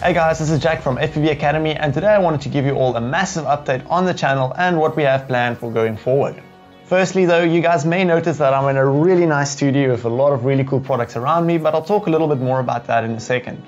Hey guys, this is Jack from FPV Academy and today I wanted to give you all a massive update on the channel and what we have planned for going forward. Firstly though, you guys may notice that I'm in a really nice studio with a lot of really cool products around me, but I'll talk a little bit more about that in a second.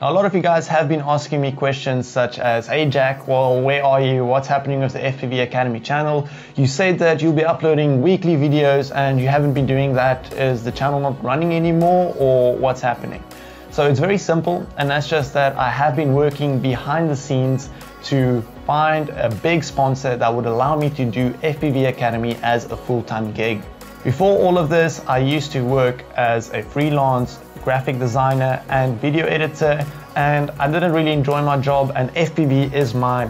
Now, a lot of you guys have been asking me questions such as, hey Jack, well, where are you? What's happening with the FPV Academy channel? You said that you'll be uploading weekly videos and you haven't been doing that. Is the channel not running anymore or what's happening? So it's very simple, and that's just that I have been working behind the scenes to find a big sponsor that would allow me to do FPV Academy as a full-time gig. Before all of this, I used to work as a freelance graphic designer and video editor and I didn't really enjoy my job and FPV is my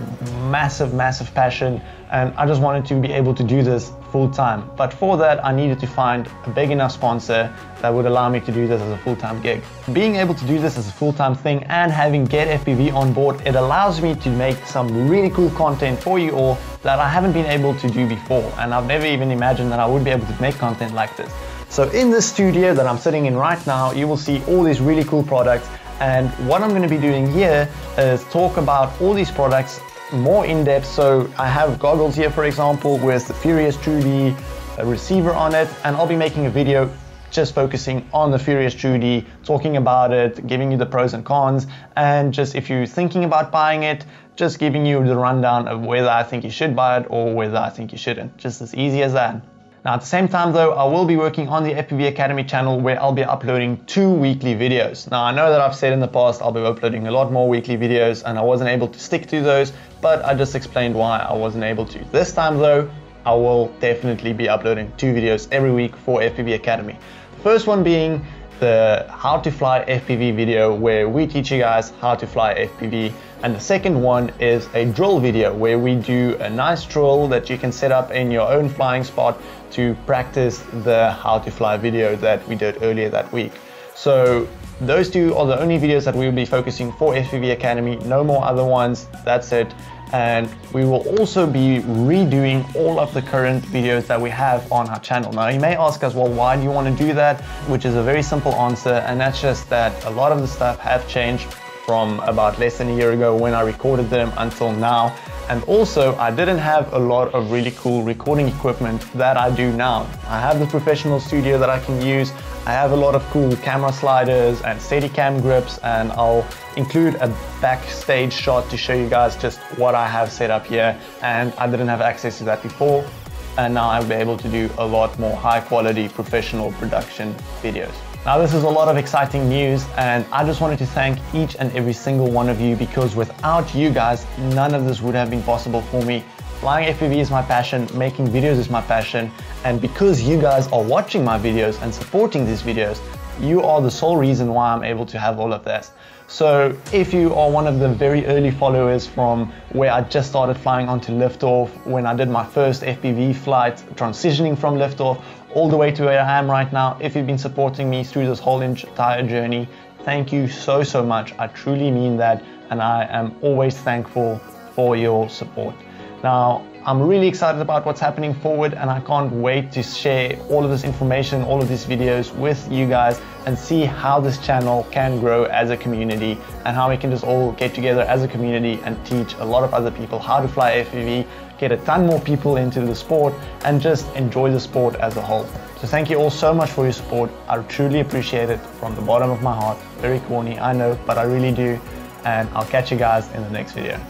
massive massive passion and I just wanted to be able to do this full time. But for that I needed to find a big enough sponsor that would allow me to do this as a full-time gig. Being able to do this as a full-time thing and having Get FPV on board, it allows me to make some really cool content for you all that I haven't been able to do before and I've never even imagined that I would be able to make content like this. So in this studio that I'm sitting in right now, you will see all these really cool products. And what I'm gonna be doing here is talk about all these products more in depth. So I have goggles here, for example, with the Furious True-D receiver on it, and I'll be making a video just focusing on the Furious True-D, talking about it, giving you the pros and cons, and just if you're thinking about buying it, just giving you the rundown of whether I think you should buy it or whether I think you shouldn't. Just as easy as that. Now at the same time though, I will be working on the FPV Academy channel where I'll be uploading two weekly videos. Now I know that I've said in the past I'll be uploading a lot more weekly videos and I wasn't able to stick to those, but I just explained why I wasn't able to. This time though, I will definitely be uploading two videos every week for FPV Academy. The first one being the how to fly FPV video where we teach you guys how to fly FPV and the second one is a drill video where we do a nice drill that you can set up in your own flying spot to practice the how to fly video that we did earlier that week. So those two are the only videos that we will be focusing for FPV Academy, no more other ones, that's it. And we will also be redoing all of the current videos that we have on our channel. Now you may ask us, well, why do you want to do that? Which is a very simple answer and that's just that a lot of the stuff have changed from about less than a year ago when I recorded them until now. And also, I didn't have a lot of really cool recording equipment that I do now. I have the professional studio that I can use. I have a lot of cool camera sliders and Steadicam grips, and I'll include a backstage shot to show you guys just what I have set up here. And I didn't have access to that before. And now I'll be able to do a lot more high quality professional production videos. Now this is a lot of exciting news and I just wanted to thank each and every single one of you because without you guys, none of this would have been possible for me. Flying FPV is my passion, making videos is my passion, and because you guys are watching my videos and supporting these videos, you are the sole reason why I'm able to have all of this. So if you are one of the very early followers from where I just started flying onto liftoff, when I did my first FPV flight, transitioning from liftoff, all the way to where I am right now. If you've been supporting me through this whole entire journey, thank you so, so much. I truly mean that, and I am always thankful for your support. Now, I'm really excited about what's happening forward and I can't wait to share all of this information, all of these videos with you guys and see how this channel can grow as a community and how we can just all get together as a community and teach a lot of other people how to fly FPV, get a ton more people into the sport and just enjoy the sport as a whole. So thank you all so much for your support. I truly appreciate it from the bottom of my heart. Very corny, I know, but I really do. And I'll catch you guys in the next video.